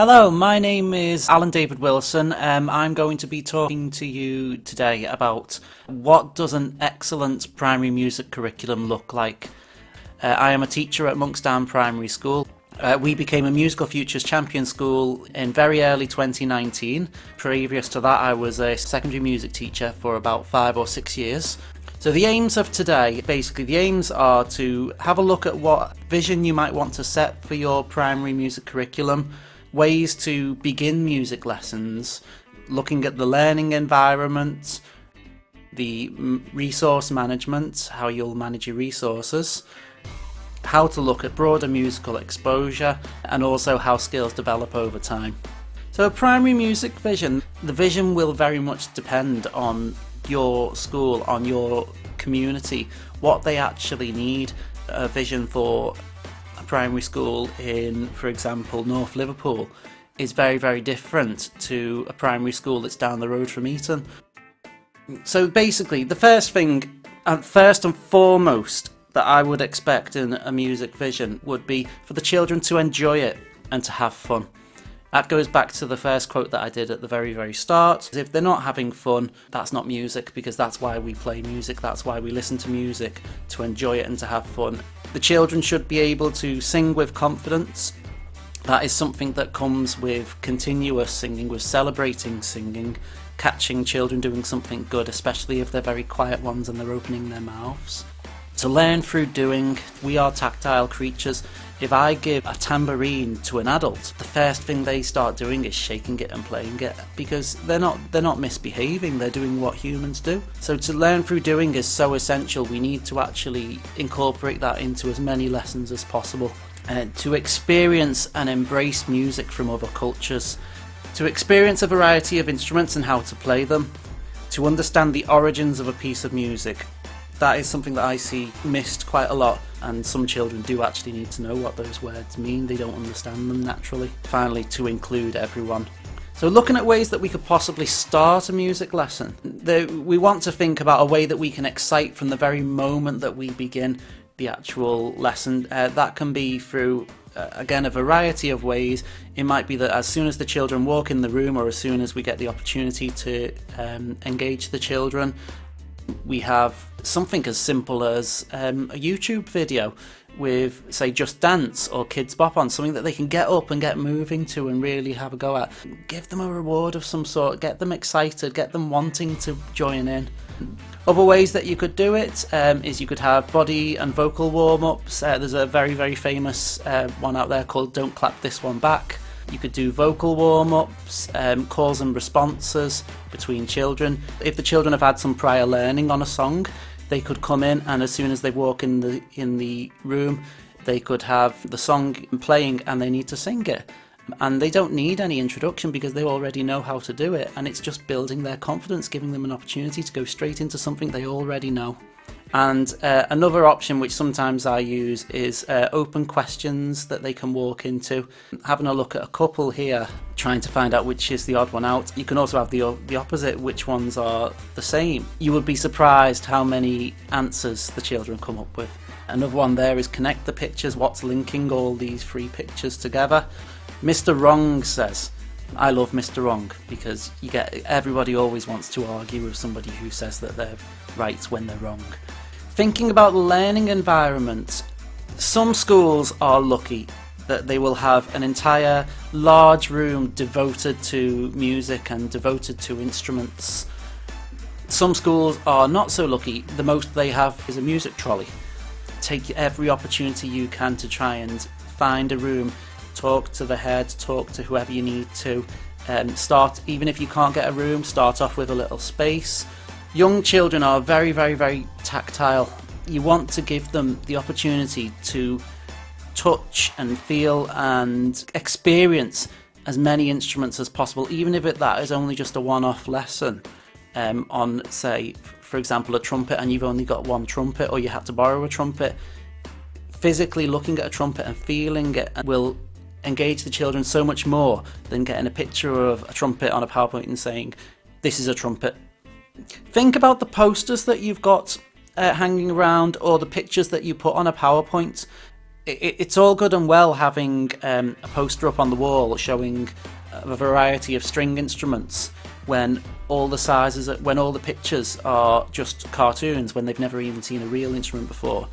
Hello, my name is Alan David Wilson. Um, I'm going to be talking to you today about what does an excellent primary music curriculum look like. Uh, I am a teacher at Monksdown Primary School. Uh, we became a Musical Futures Champion School in very early 2019. Previous to that, I was a secondary music teacher for about five or six years. So the aims of today, basically the aims are to have a look at what vision you might want to set for your primary music curriculum, ways to begin music lessons, looking at the learning environment, the resource management, how you'll manage your resources, how to look at broader musical exposure, and also how skills develop over time. So, a primary music vision, the vision will very much depend on your school, on your community, what they actually need. A vision for primary school in, for example, North Liverpool is very, very different to a primary school that's down the road from Eton. So basically, the first thing, and first and foremost, that I would expect in a music vision would be for the children to enjoy it and to have fun. That goes back to the first quote that I did at the very, very start. If they're not having fun, that's not music because that's why we play music, that's why we listen to music, to enjoy it and to have fun. The children should be able to sing with confidence. That is something that comes with continuous singing, with celebrating singing, catching children doing something good, especially if they're very quiet ones and they're opening their mouths. To learn through doing, we are tactile creatures. If I give a tambourine to an adult, the first thing they start doing is shaking it and playing it because they're not they're not misbehaving, they're doing what humans do. So to learn through doing is so essential. We need to actually incorporate that into as many lessons as possible. Uh, to experience and embrace music from other cultures, to experience a variety of instruments and how to play them, to understand the origins of a piece of music, that is something that I see missed quite a lot, and some children do actually need to know what those words mean, they don't understand them naturally. Finally, to include everyone. So, looking at ways that we could possibly start a music lesson, the, we want to think about a way that we can excite from the very moment that we begin the actual lesson. Uh, that can be through uh, again a variety of ways. It might be that as soon as the children walk in the room, or as soon as we get the opportunity to um, engage the children, we have something as simple as um, a YouTube video with, say, Just Dance or Kidz Bop on, something that they can get up and get moving to and really have a go at. Give them a reward of some sort, get them excited, get them wanting to join in. Other ways that you could do it um, is you could have body and vocal warm ups. Uh, there's a very, very famous uh, one out there called Don't Clap This One Back. You could do vocal warm ups, um, calls and responses between children. If the children have had some prior learning on a song, they could come in and as soon as they walk in the in the room, they could have the song playing and they need to sing it. And they don't need any introduction because they already know how to do it. And it's just building their confidence, giving them an opportunity to go straight into something they already know. And uh, another option, which sometimes I use, is uh, open questions that they can walk into. Having a look at a couple here, trying to find out which is the odd one out. You can also have the, the opposite, which ones are the same. You would be surprised how many answers the children come up with. Another one there is connect the pictures, what's linking all these three pictures together. Mr. Wrong says, I love Mr. Wrong because you get everybody always wants to argue with somebody who says that they're right when they're wrong. Thinking about learning environments, some schools are lucky that they will have an entire large room devoted to music and devoted to instruments. Some schools are not so lucky. The most they have is a music trolley. Take every opportunity you can to try and find a room, talk to the head, talk to whoever you need to. Um, start, even if you can't get a room, start off with a little space Young children are very, very, very tactile. You want to give them the opportunity to touch and feel and experience as many instruments as possible, even if it, that is only just a one off lesson um, on, say, for example, a trumpet and you've only got one trumpet or you have to borrow a trumpet. Physically looking at a trumpet and feeling it will engage the children so much more than getting a picture of a trumpet on a PowerPoint and saying, This is a trumpet, Think about the posters that you've got uh, hanging around or the pictures that you put on a PowerPoint. it, it's all good and well having um, a poster up on the wall showing a variety of string instruments when all the sizes, when all the pictures are just cartoons, when they've never even seen a real instrument before.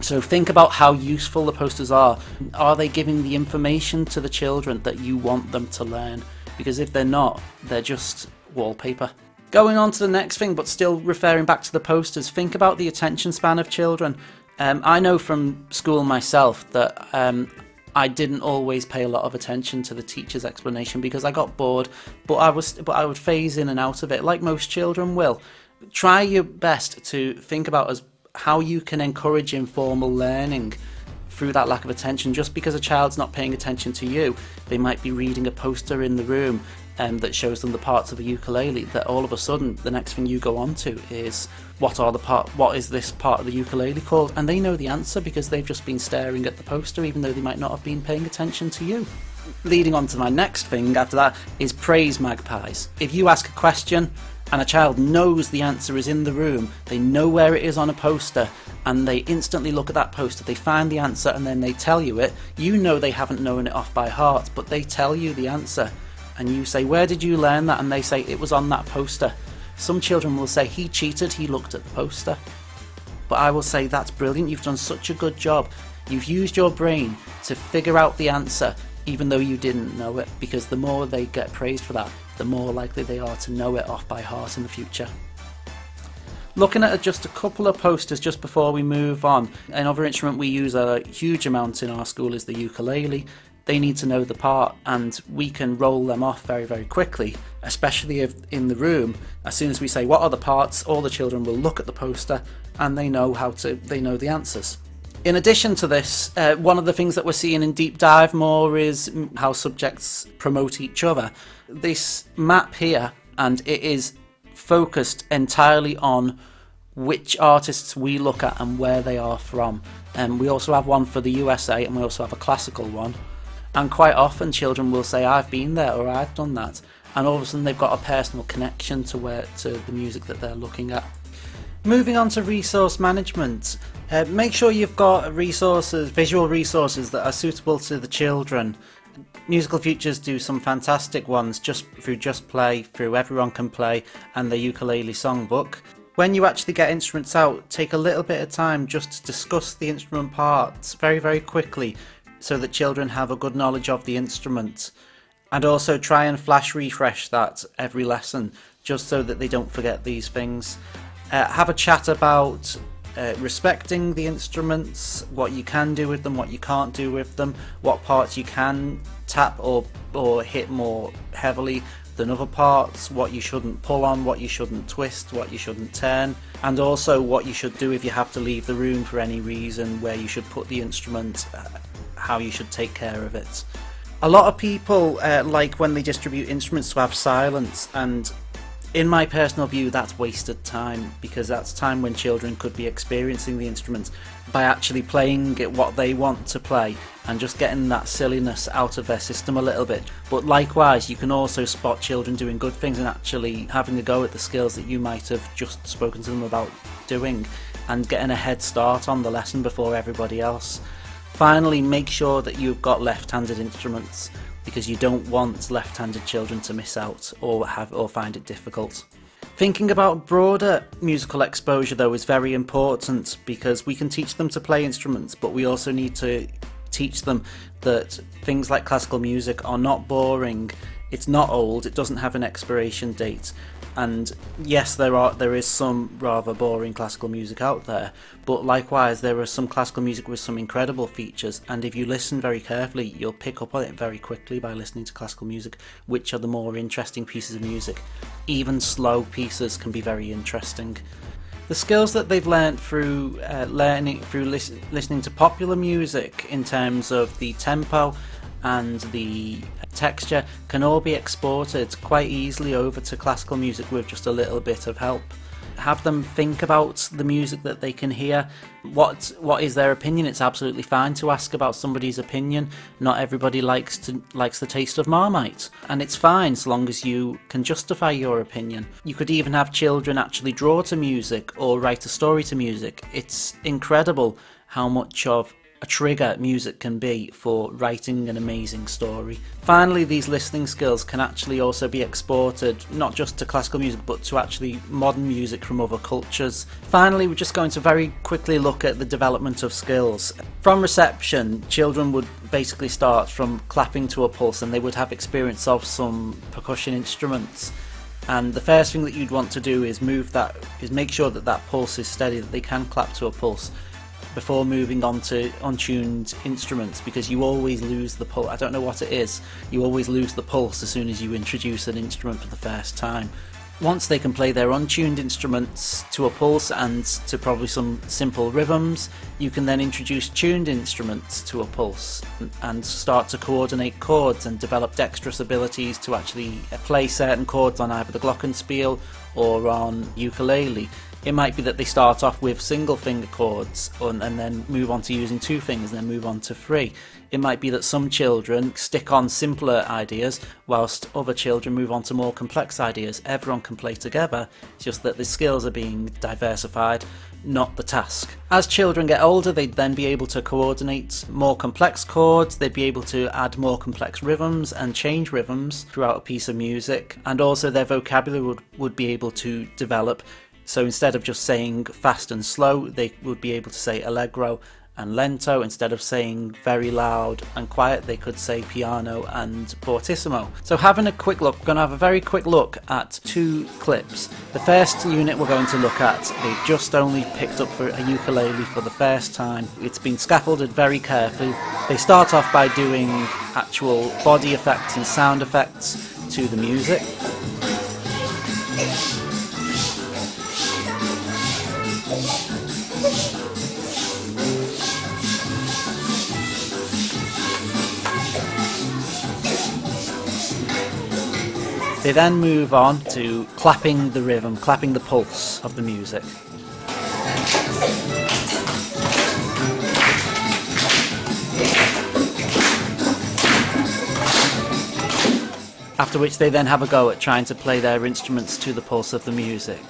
So think about how useful the posters are. Are they giving the information to the children that you want them to learn? Because if they're not, they're just wallpaper. Going on to the next thing, but still referring back to the posters, think about the attention span of children. Um, I know from school myself that um, I didn't always pay a lot of attention to the teacher's explanation because I got bored, but I was but I would phase in and out of it like most children will. Try your best to think about as how you can encourage informal learning through that lack of attention. Just because a child's not paying attention to you, they might be reading a poster in the room um, that shows them the parts of a ukulele. That all of a sudden, the next thing you go on to is what are the part? What is this part of the ukulele called? And they know the answer because they've just been staring at the poster, even though they might not have been paying attention to you. Leading on to my next thing after that is praise magpies. If you ask a question and a child knows the answer is in the room, they know where it is on a poster, and they instantly look at that poster, they find the answer, and then they tell you it. You know they haven't known it off by heart, but they tell you the answer and you say, Where did you learn that? And they say, It was on that poster. Some children will say, He cheated, he looked at the poster. But I will say, That's brilliant, you've done such a good job. You've used your brain to figure out the answer, even though you didn't know it, because the more they get praised for that, the more likely they are to know it off by heart in the future. Looking at just a couple of posters just before we move on, another instrument we use a huge amount in our school is the ukulele they need to know the part and we can roll them off very very quickly especially if in the room as soon as we say what are the parts all the children will look at the poster and they know how to they know the answers. In addition to this uh, one of the things that we're seeing in deep dive more is how subjects promote each other. This map here and it is focused entirely on which artists we look at and where they are from. And we also have one for the USA and we also have a classical one and quite often, children will say, "I've been there" or "I've done that," and all of a sudden they've got a personal connection to where to the music that they're looking at. Moving on to resource management, uh, make sure you've got resources, visual resources that are suitable to the children. Musical Futures do some fantastic ones just through Just Play, through Everyone Can Play, and the Ukulele Songbook. When you actually get instruments out, take a little bit of time just to discuss the instrument parts very, very quickly so that children have a good knowledge of the instrument. And also try and flash refresh that every lesson just so that they don't forget these things. Uh, have a chat about uh, respecting the instruments, what you can do with them, what you can't do with them, what parts you can tap or, or hit more heavily than other parts, what you shouldn't pull on, what you shouldn't twist, what you shouldn't turn, and also what you should do if you have to leave the room for any reason, where you should put the instrument uh, how you should take care of it. A lot of people uh, like when they distribute instruments to have silence, and in my personal view, that's wasted time because that's time when children could be experiencing the instruments by actually playing it what they want to play and just getting that silliness out of their system a little bit. But likewise, you can also spot children doing good things and actually having a go at the skills that you might have just spoken to them about doing and getting a head start on the lesson before everybody else. Finally, make sure that you've got left-handed instruments because you don't want left-handed children to miss out or have or find it difficult. Thinking about broader musical exposure though is very important because we can teach them to play instruments but we also need to teach them that things like classical music are not boring, it's not old, it doesn't have an expiration date, and yes there are there is some rather boring classical music out there but likewise there is some classical music with some incredible features and if you listen very carefully you'll pick up on it very quickly by listening to classical music which are the more interesting pieces of music. Even slow pieces can be very interesting. The skills that they've learned through uh, learning through lis- listening to popular music in terms of the tempo and the texture can all be exported quite easily over to classical music with just a little bit of help. Have them think about the music that they can hear. What what is their opinion? It's absolutely fine to ask about somebody's opinion. Not everybody likes to likes the taste of Marmite, and it's fine so long as you can justify your opinion. You could even have children actually draw to music or write a story to music. It's incredible how much of a trigger music can be for writing an amazing story. Finally, these listening skills can actually also be exported not just to classical music but to actually modern music from other cultures. Finally, we're just going to very quickly look at the development of skills. From reception, children would basically start from clapping to a pulse and they would have experience of some percussion instruments and the first thing that you'd want to do is move that is make sure that that pulse is steady that they can clap to a pulse before moving on to untuned instruments because you always lose the pulse. I don't know what it is. You always lose the pulse as soon as you introduce an instrument for the first time. Once they can play their untuned instruments to a pulse and to probably some simple rhythms, you can then introduce tuned instruments to a pulse and start to coordinate chords and develop dexterous abilities to actually play certain chords on either the glockenspiel or on ukulele. It might be that they start off with single finger chords and, and then move on to using two fingers and then move on to three. It might be that some children stick on simpler ideas whilst other children move on to more complex ideas. Everyone can play together, it's just that the skills are being diversified, not the task. As children get older, they'd then be able to coordinate more complex chords, they'd be able to add more complex rhythms and change rhythms throughout a piece of music, and also their vocabulary would, would be able to develop so instead of just saying fast and slow, they would be able to say allegro and lento. Instead of saying very loud and quiet, they could say piano and fortissimo. So having a quick look, we're going to have a very quick look at two clips. The first unit we're going to look at, they've just only picked up for a ukulele for the first time. It's been scaffolded very carefully. They start off by doing actual body effects and sound effects to the music. They then move on to clapping the rhythm, clapping the pulse of the music. After which they then have a go at trying to play their instruments to the pulse of the music.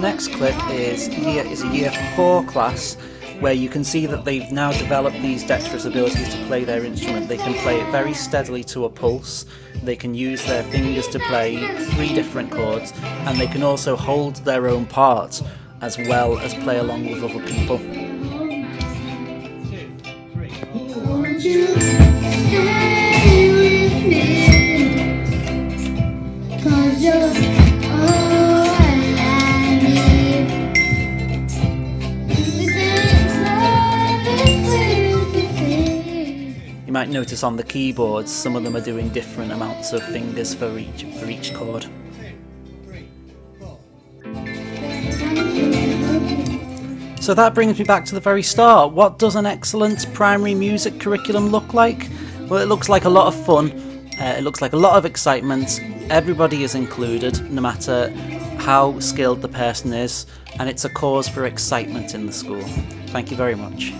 Next clip is year is a year four class where you can see that they've now developed these dexterous abilities to play their instrument. They can play it very steadily to a pulse, they can use their fingers to play three different chords, and they can also hold their own part as well as play along with other people. Might notice on the keyboards some of them are doing different amounts of fingers for each for each chord. So that brings me back to the very start. What does an excellent primary music curriculum look like? Well, it looks like a lot of fun. Uh, it looks like a lot of excitement. Everybody is included, no matter how skilled the person is, and it's a cause for excitement in the school. Thank you very much.